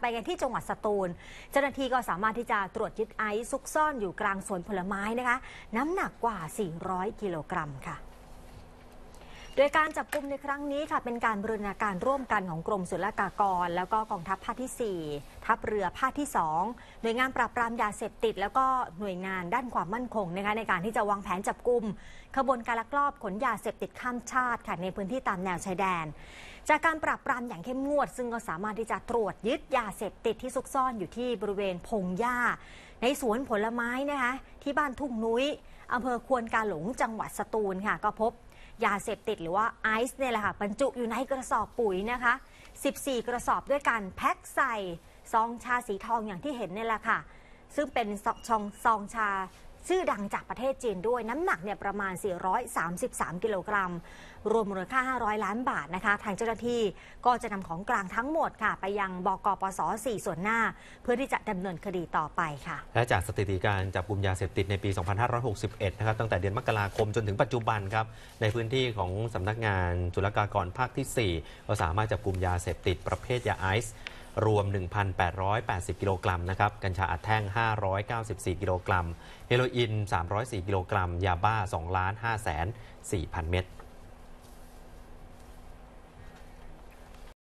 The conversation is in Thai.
ไปกันที่จังหวัดสตูล เจ้าหน้าที่ก็สามารถที่จะตรวจยึดไอซ์ซุกซ่อนอยู่กลางสวนผลไม้นะคะ น้ำหนักกว่า 400 กิโลกรัมค่ะ โดยการจับกลุ่มในครั้งนี้ค่ะ เป็นการบูรณาการร่วมกันของกรมศุลกากร แล้วก็กองทัพภาคที่ 4 ทัพเรือภาคที่ 2 หน่วยงานปราบปรามยาเสพติด แล้วก็หน่วยงานด้านความมั่นคงนะคะในการที่จะวางแผนจับกลุ่มขบวนการลักลอบขนยาเสพติดข้ามชาติค่ะในพื้นที่ตามแนวชายแดน จากการปราบปรามอย่างเข้มงวด ซึ่งก็สามารถที่จะตรวจยึดยาเสพติดที่ซุกซ่อนอยู่ที่บริเวณพงหญ้า ในสวนผลไม้นะคะที่บ้านทุ่งนุ้ยอำเภอควนกาหลงจังหวัดสตูลค่ะ ก็พบ ยาเสพติดหรือว่าไอซ์เนี่ยแหละค่ะบรรจุอยู่ในกระสอบปุ๋ยนะคะ 14 กระสอบด้วยกันแพ็คใส่ซองชาสีทองอย่างที่เห็นเนี่ยแหละค่ะ ซึ่งเป็นซองซองชา ชื่อดังจากประเทศจีนด้วยน้ำหนักเนี่ยประมาณ 433 กิโลกรัม รวมมูลค่า 500 ล้านบาทนะคะ ทางเจ้าหน้าที่ก็จะนำของกลางทั้งหมดค่ะ ไปยังบกปส 4 ส่วนหน้า เพื่อที่จะดำเนินคดีต่อไปค่ะ และจากสถิติการจับกลุ่มยาเสพติดในปี 2561 นะครับตั้งแต่เดือนมกราคมจนถึงปัจจุบันครับในพื้นที่ของสำนักงานจุลกากรภาคที่ 4 ก็สามารถจับกลุ่มยาเสพติดประเภทยาไอซ์ รวม 1,880 กิโลกรัมนะครับ กัญชาอัดแท่ง 594 กิโลกรัม เฮโรอีน 304 กิโลกรัม ยาบ้า 2 5 4 0 0 0 เม็ด